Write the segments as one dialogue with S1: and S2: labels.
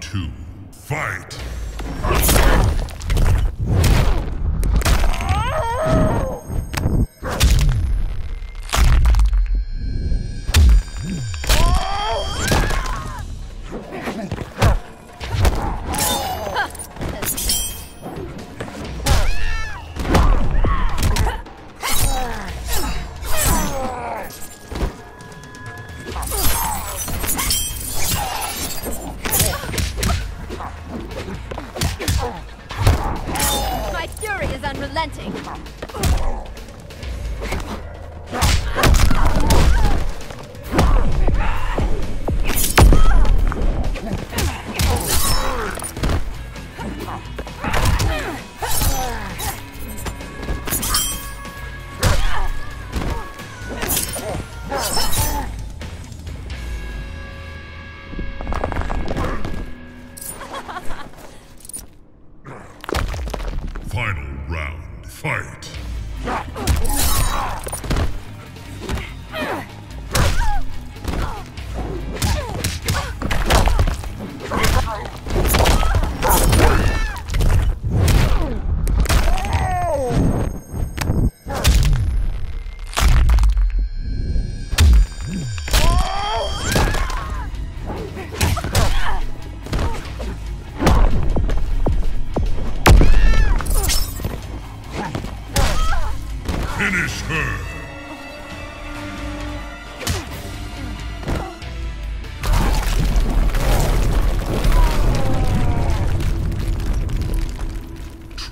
S1: two. Fight!
S2: Unrelenting.
S1: Final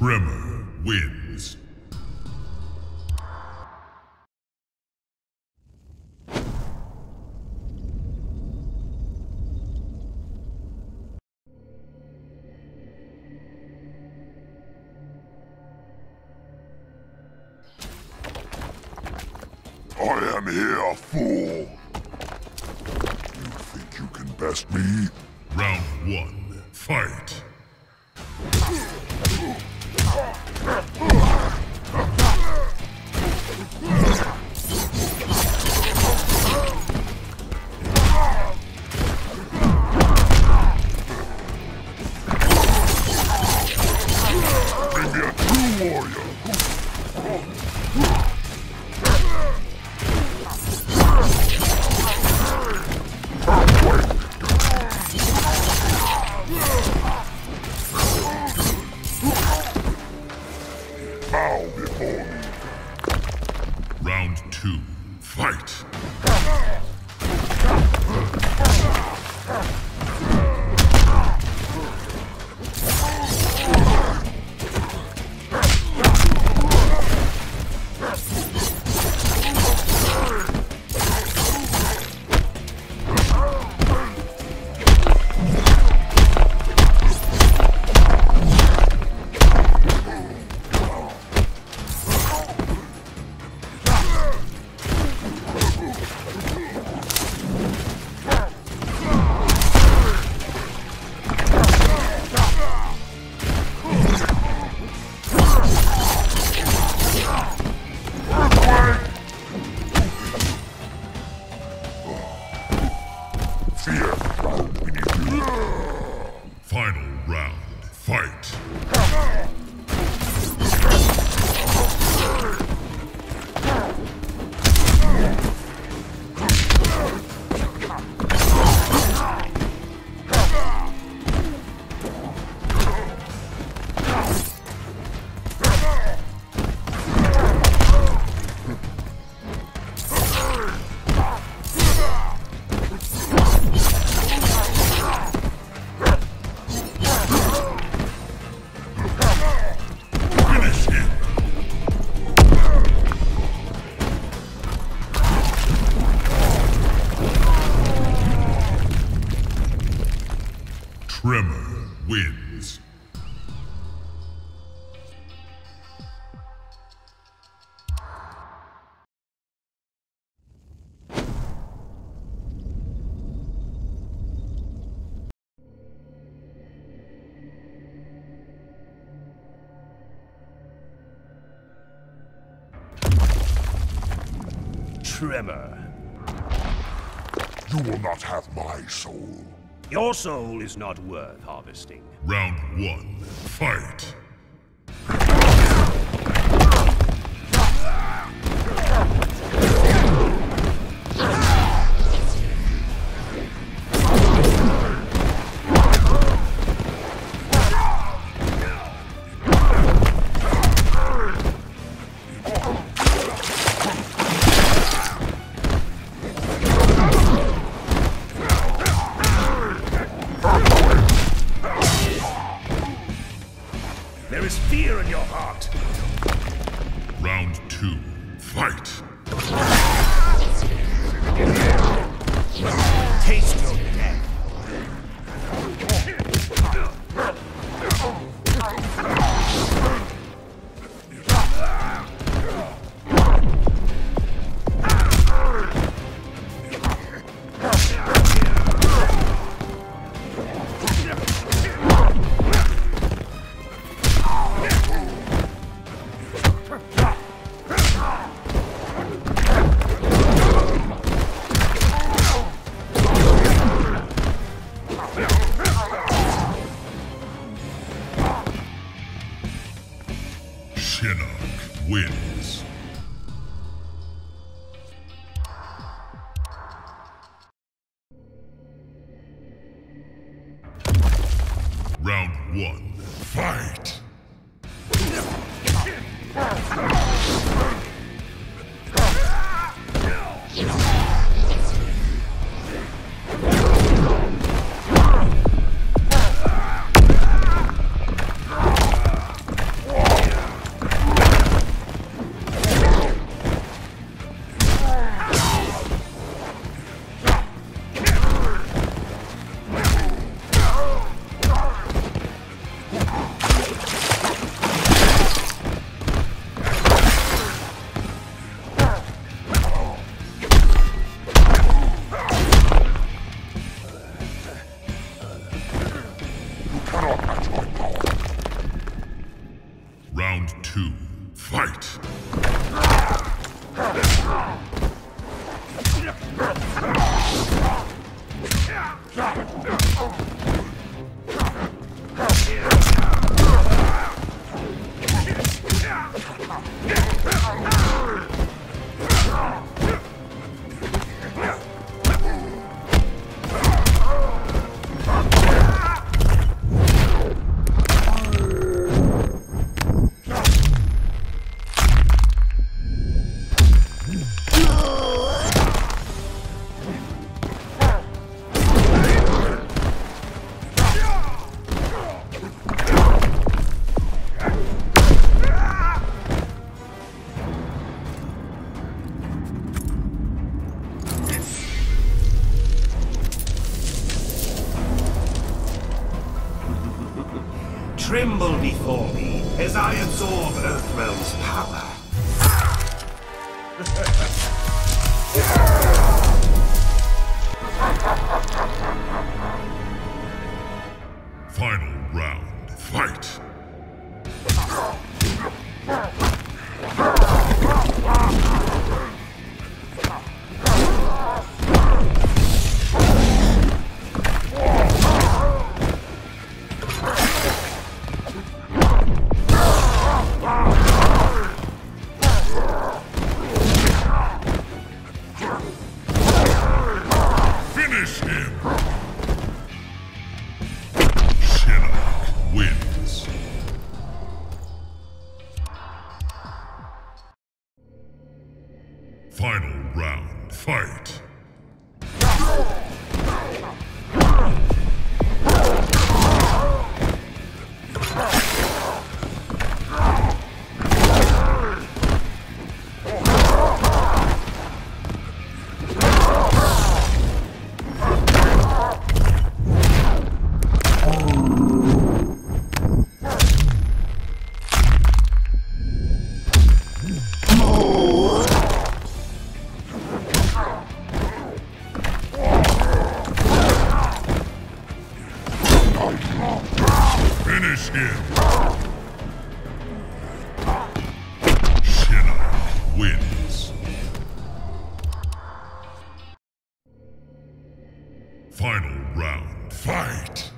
S1: Tremor wins.
S3: I am here, fool. You think you can best me?
S1: Round one. Fight! Hammer wins.
S4: Tremor.
S3: You will not have my soul.
S4: Your soul is not worth harvesting.
S1: Round one, fight! Shinnok wins.
S4: tremble before me as I absorb Earthrealm's power.
S1: Final round. Fight!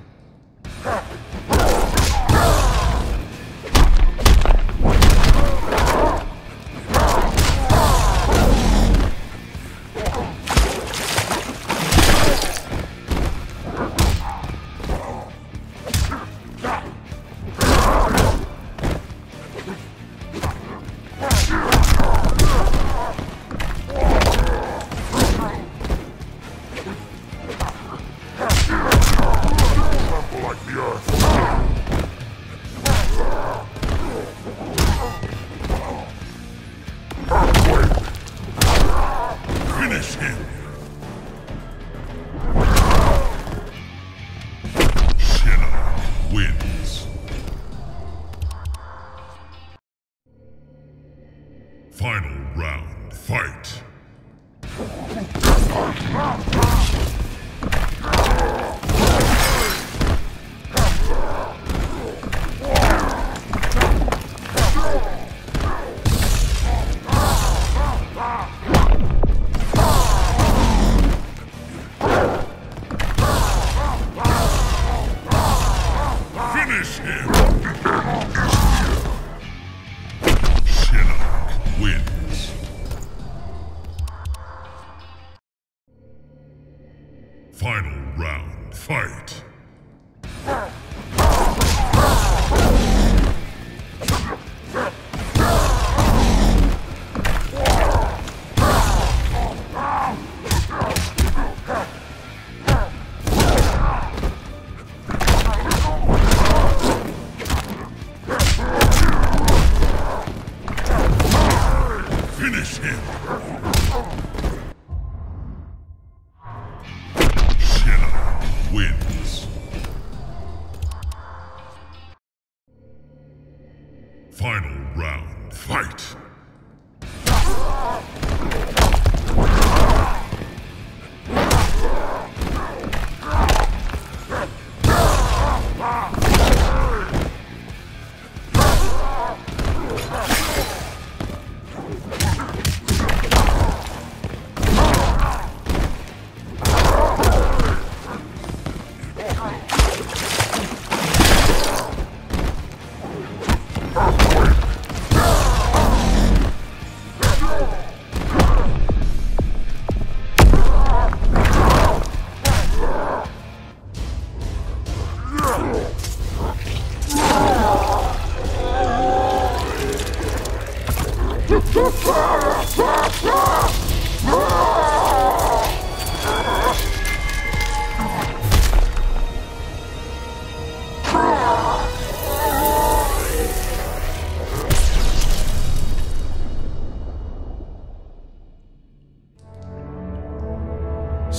S1: Final round. Fight! Finish him!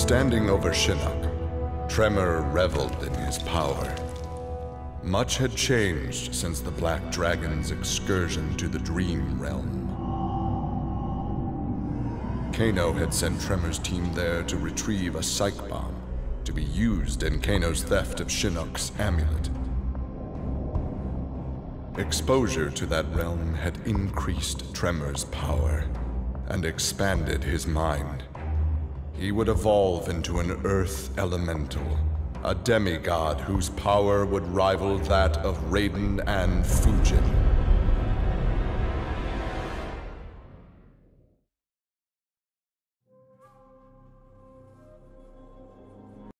S5: Standing over Shinnok, Tremor reveled in his power. Much had changed since the Black Dragon's excursion to the Dream Realm. Kano had sent Tremor's team there to retrieve a psych bomb to be used in Kano's theft of Shinnok's amulet. Exposure to that realm had increased Tremor's power and expanded his mind. He would evolve into an earth elemental, a demigod whose power would rival that of Raiden and Fujin.